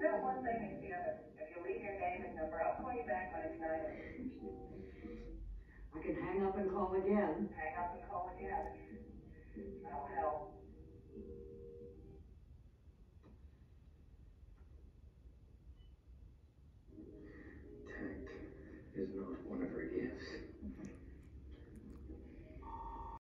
not one thing is the other. If you leave your name and number, I'll call you back when it's nine. I can hang up and call again. Hang up and call again. That'll help. Tact is not one of her gifts.